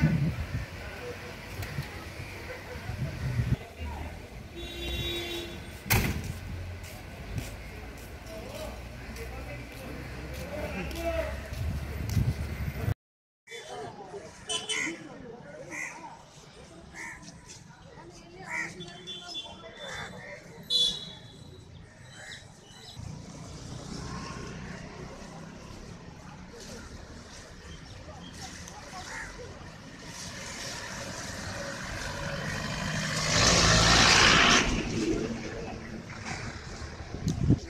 Yeah.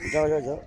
行行行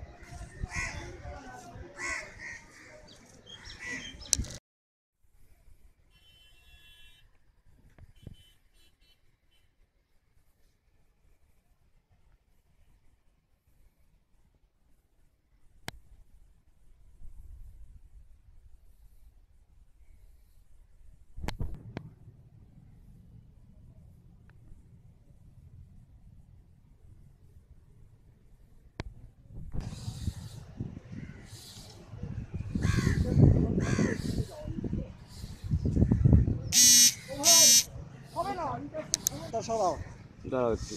সরাও দাঁড়াও একটু